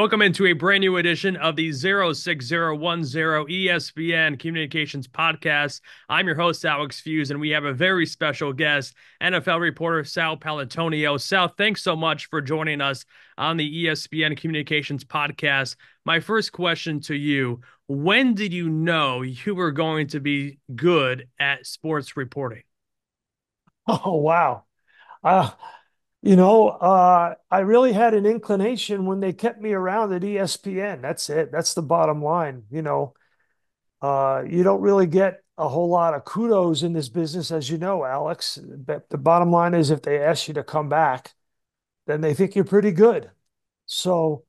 Welcome into a brand new edition of the 06010 ESPN Communications Podcast. I'm your host, Alex Feuz, and we have a very special guest, NFL reporter Sal Paolantonio. Sal, thanks so much for joining us on the ESPN Communications Podcast. My first question to you When did you know you were going to be good at sports reporting? Oh, wow. Uh, you know, uh, I really had an inclination when they kept me around at ESPN. That's it. That's the bottom line. You know, uh, you don't really get a whole lot of kudos in this business, as you know, Alex. But the bottom line is if they ask you to come back, then they think you're pretty good. So,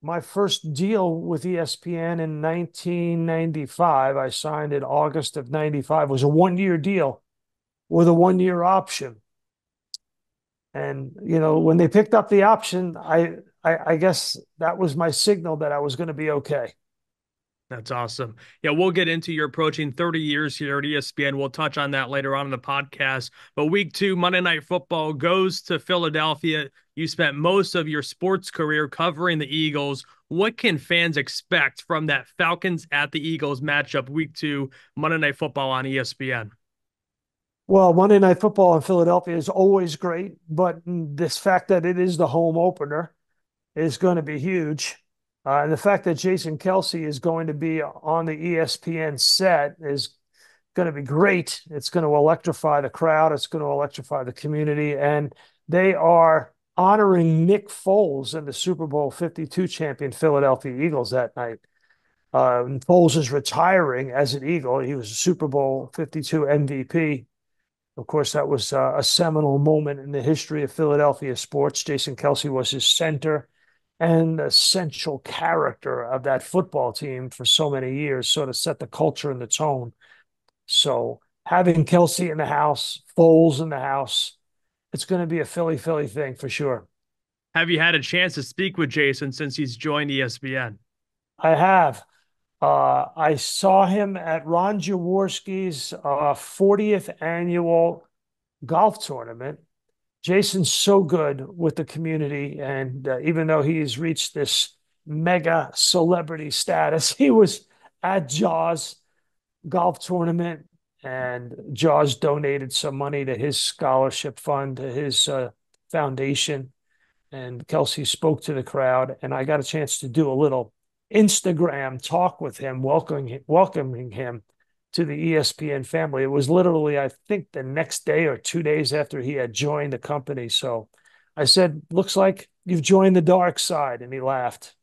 my first deal with ESPN in 1995, I signed in August of 95, was a one year deal with a one year option and you know, when they picked up the option, I, I, I guess that was my signal that I was going to be okay. That's awesome. Yeah, we'll get into your approaching 30 years here at ESPN. We'll touch on that later on in the podcast. But week two, Monday Night Football goes to Philadelphia. You spent most of your sports career covering the Eagles. What can fans expect from that Falcons at the Eagles matchup, week two, Monday Night Football on ESPN? Well, Monday Night Football in Philadelphia is always great, but this fact that it is the home opener is going to be huge. Uh, and the fact that Jason Kelce is going to be on the ESPN set is going to be great. It's going to electrify the crowd, it's going to electrify the community. And they are honoring Nick Foles and the Super Bowl 52 champion Philadelphia Eagles that night. Uh, Foles is retiring as an Eagle. He was a Super Bowl 52 MVP of course, that was uh, a seminal moment in the history of Philadelphia sports. Jason Kelce was his center and essential character of that football team for so many years, sort of set the culture and the tone. So having Kelce in the house, Foles in the house, it's going to be a Philly Philly thing for sure. Have you had a chance to speak with Jason since he's joined ESPN? I have. Uh, I saw him at Ron Jaworski's uh, 40th annual golf tournament. Jason's so good with the community. And uh, even though he's reached this mega celebrity status, he was at Jaws golf tournament. And Jaws donated some money to his scholarship fund, to his uh, foundation. And Kelce spoke to the crowd. And I got a chance to do a little Instagram talk with him, welcoming welcoming him to the ESPN family. It was literally, I think, the next day or two days after he had joined the company. So I said, "Looks like you've joined the dark side," and he laughed.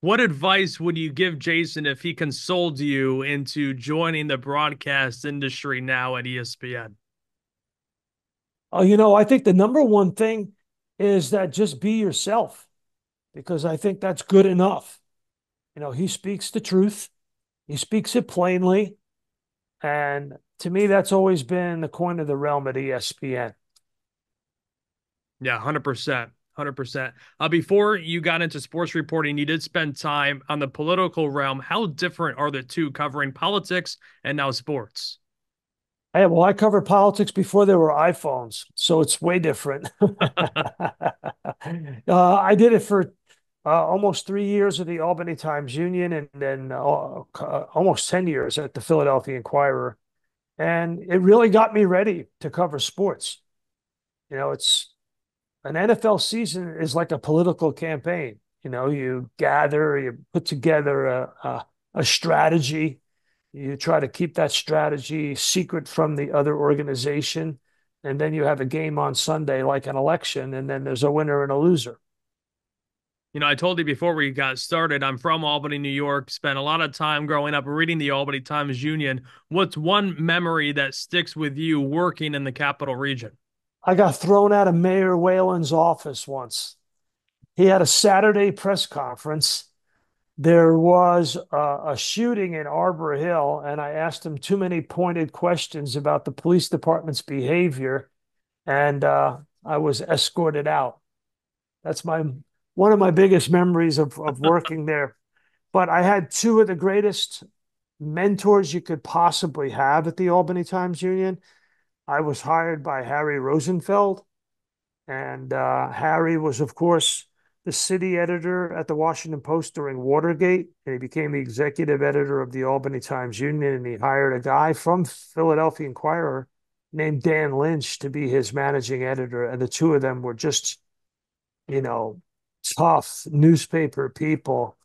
What advice would you give Jason if he consoled you into joining the broadcast industry now at ESPN? Oh, you know, I think the number one thing is that just be yourself because I think that's good enough. You know, he speaks the truth, he speaks it plainly. And to me, that's always been the coin of the realm at ESPN. Yeah, 100%. 100%. Uh, before you got into sports reporting, you did spend time on the political realm. How different are the two covering politics and now sports? Hey, well, I covered politics before there were iPhones, so it's way different. uh, I did it for uh, almost three years at the Albany Times Union and then uh, almost 10 years at the Philadelphia Inquirer. And it really got me ready to cover sports. You know, it's an NFL season is like a political campaign. You know, you gather, you put together a, a, a strategy, you try to keep that strategy secret from the other organization. And then you have a game on Sunday, like an election, and then there's a winner and a loser. You know, I told you before we got started, I'm from Albany, New York, spent a lot of time growing up reading the Albany Times Union. What's one memory that sticks with you working in the capital region? I got thrown out of Mayor Whalen's office once. He had a Saturday press conference. There was a, a shooting in Arbor Hill, and I asked him too many pointed questions about the police department's behavior, and uh, I was escorted out. That's my one of my biggest memories of, of working there. But I had two of the greatest mentors you could possibly have at the Albany Times Union. I was hired by Harry Rosenfeld, and uh, Harry was, of course, the city editor at the Washington Post during Watergate, and he became the executive editor of the Albany Times Union. And he hired a guy from Philadelphia Inquirer named Dan Lynch to be his managing editor. And the two of them were just, you know, tough newspaper people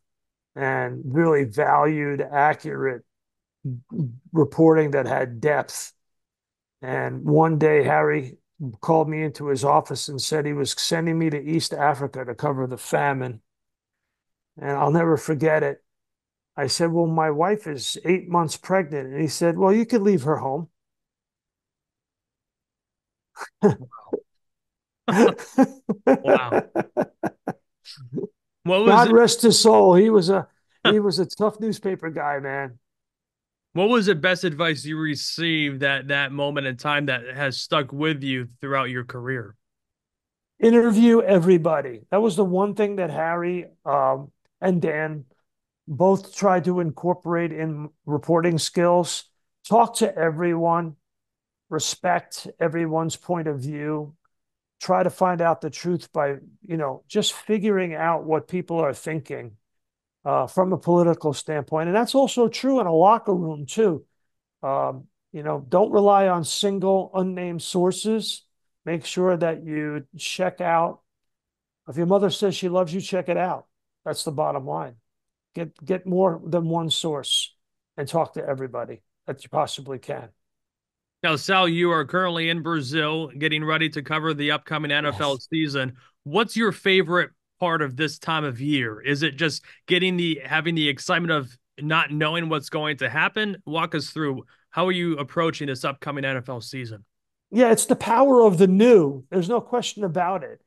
and really valued accurate reporting that had depth. And one day, Harry called me into his office and said he was sending me to East Africa to cover the famine. And I'll never forget it. I said, Well, my wife is eight months pregnant. And he said, Well, you could leave her home. wow. What was God it? rest his soul. He was a he was a tough newspaper guy, man. What was the best advice you received at that moment in time that has stuck with you throughout your career? Interview everybody. That was the one thing that Harry um, and Dan both tried to incorporate in reporting skills. Talk to everyone, respect everyone's point of view, try to find out the truth by, you know, just figuring out what people are thinking uh, from a political standpoint. And that's also true in a locker room, too. Um, you know, don't rely on single unnamed sources. Make sure that you check out. If your mother says she loves you, check it out. That's the bottom line. Get get more than one source and talk to everybody that you possibly can. Now, Sal, you are currently in Brazil getting ready to cover the upcoming NFL yes. season. What's your favorite part of this time of year? Is it just getting the having the excitement of not knowing what's going to happen? Walk us through how are you approaching this upcoming NFL season? Yeah, it's the power of the new. There's no question about it.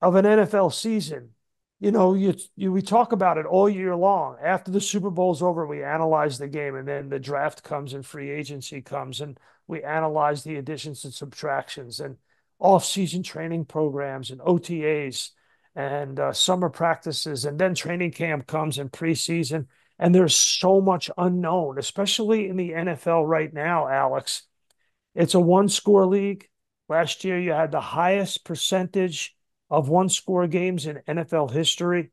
Of an NFL season. You know, you, you we talk about it all year long. After the Super Bowl's over, we analyze the game, and then the draft comes and free agency comes, and we analyze the additions and subtractions and off-season training programs and OTAs and uh, summer practices, and then training camp comes in preseason. And there's so much unknown, especially in the NFL right now, Alex. It's a one score league. Last year, you had the highest percentage of one score games in NFL history.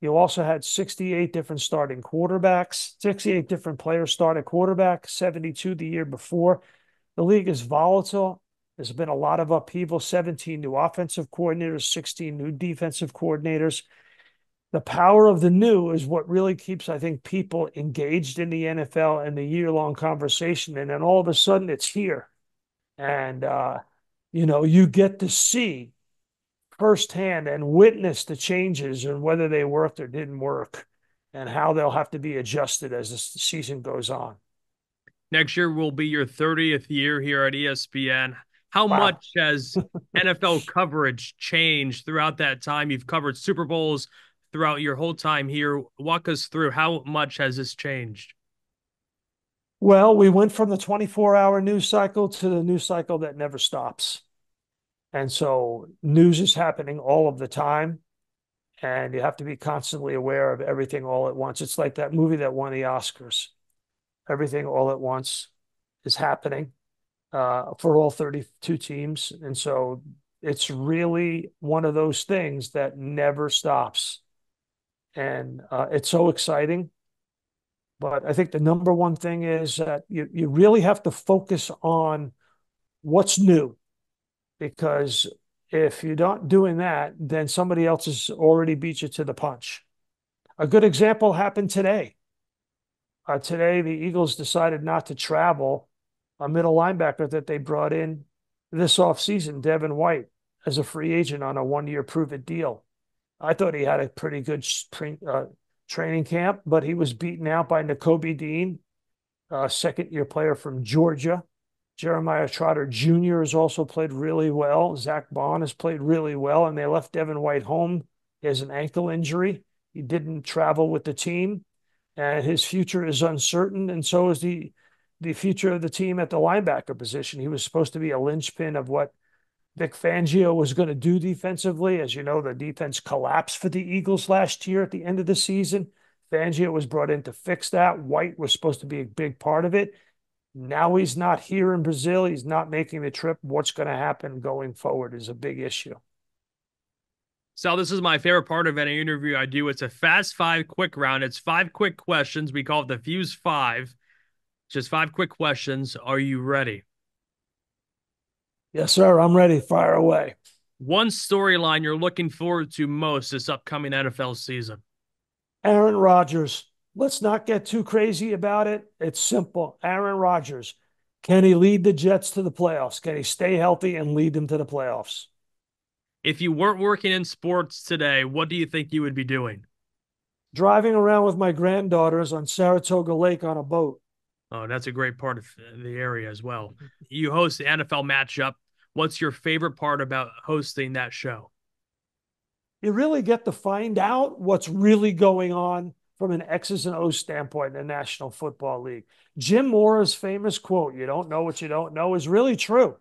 You also had 68 different starting quarterbacks, 68 different players starting quarterback, 72 the year before. The league is volatile. There's been a lot of upheaval 17 new offensive coordinators, 16 new defensive coordinators. The power of the new is what really keeps, I think, people engaged in the NFL and the year long conversation. And then all of a sudden it's here. And, uh, you know, you get to see firsthand and witness the changes and whether they worked or didn't work and how they'll have to be adjusted as the season goes on. Next year will be your 30th year here at ESPN. How wow. much has NFL coverage changed throughout that time? You've covered Super Bowls throughout your whole time here. Walk us through how much has this changed? Well, we went from the 24 hour news cycle to the news cycle that never stops. And so news is happening all of the time. And you have to be constantly aware of everything all at once. It's like that movie that won the Oscars. Everything all at once is happening uh, for all 32 teams. And so it's really one of those things that never stops. And uh, it's so exciting. But I think the number one thing is that you, you really have to focus on what's new. Because if you're not doing that, then somebody else has already beat you to the punch. A good example happened today. Uh, today, the Eagles decided not to travel a middle linebacker that they brought in this offseason, Devin White, as a free agent on a one year prove it deal. I thought he had a pretty good uh, training camp, but he was beaten out by Nakobe Dean, a second year player from Georgia. Jeremiah Trotter Jr. has also played really well. Zack Baun has played really well, and they left Devin White home. He has an ankle injury. He didn't travel with the team, and his future is uncertain, and so is the the future of the team at the linebacker position. He was supposed to be a linchpin of what Vic Fangio was going to do defensively. As you know, the defense collapsed for the Eagles last year at the end of the season. Fangio was brought in to fix that. White was supposed to be a big part of it. Now he's not here in Brazil. He's not making the trip. What's going to happen going forward is a big issue. So this is my favorite part of any interview I do. It's a fast five quick round. It's five quick questions. We call it the Feuz Five. Just five quick questions. Are you ready? Yes, sir. I'm ready. Fire away. One storyline you're looking forward to most this upcoming NFL season. Aaron Rodgers. Let's not get too crazy about it. It's simple. Aaron Rodgers. Can he lead the Jets to the playoffs? Can he stay healthy and lead them to the playoffs? If you weren't working in sports today, what do you think you would be doing? Driving around with my granddaughters on Saratoga Lake on a boat. Oh, that's a great part of the area as well. You host the NFL matchup. What's your favorite part about hosting that show? You really get to find out what's really going on from an X's and O's standpoint in the National Football League. Jim Mora's famous quote, you don't know what you don't know, is really true.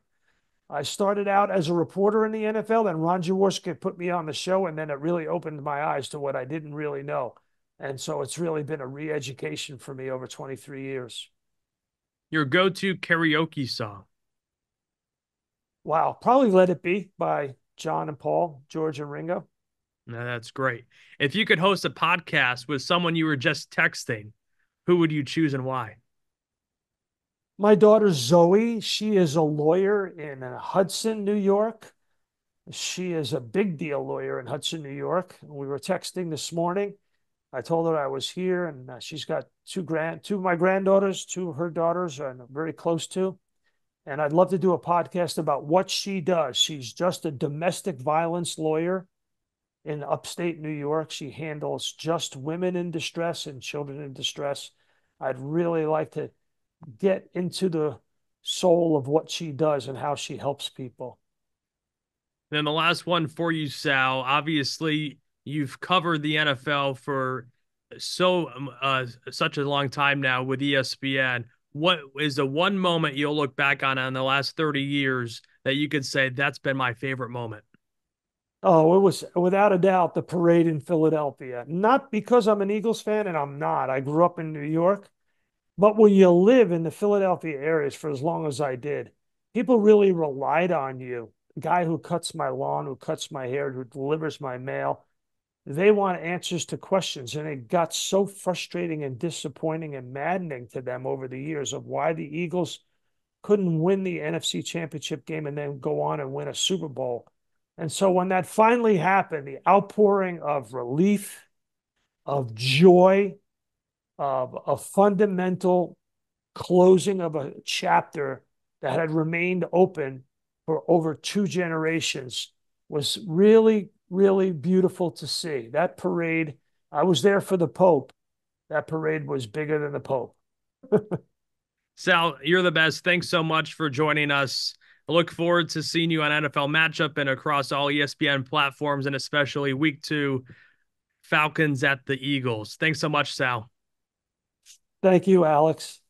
I started out as a reporter in the NFL, then Ron Jaworski put me on the show, and then it really opened my eyes to what I didn't really know. And so it's really been a re education for me over 23 years. Your go to karaoke song? Wow, probably Let It Be by John and Paul, George and Ringo. No, that's great. If you could host a podcast with someone you were just texting, who would you choose and why? My daughter Zoe, she is a lawyer in Hudson, New York. She is a big deal lawyer in Hudson, New York. We were texting this morning. I told her I was here, and uh, she's got two grand, two of my granddaughters, two of her daughters, and I'm very close to. And I'd love to do a podcast about what she does. She's just a domestic violence lawyer in upstate New York. She handles just women in distress and children in distress. I'd really like to get into the soul of what she does and how she helps people. Then the last one for you, Sal. Obviously, you've covered the NFL for so um, uh, such a long time now with ESPN. What is the one moment you'll look back on in the last 30 years that you could say that's been my favorite moment? Oh, it was without a doubt the parade in Philadelphia. Not because I'm an Eagles fan, and I'm not. I grew up in New York, but when you live in the Philadelphia areas for as long as I did, people really relied on you. The guy who cuts my lawn, who cuts my hair, who delivers my mail, they want answers to questions. And it got so frustrating and disappointing and maddening to them over the years of why the Eagles couldn't win the NFC championship game and then go on and win a Super Bowl. And so when that finally happened, the outpouring of relief, of joy, of a fundamental closing of a chapter that had remained open for over two generations was really, really beautiful to see. That parade, I was there for the Pope. That parade was bigger than the Pope. Sal, you're the best. Thanks so much for joining us. Look forward to seeing you on NFL matchup and across all ESPN platforms, and especially week two, Falcons at the Eagles. Thanks so much, Sal. Thank you, Alex.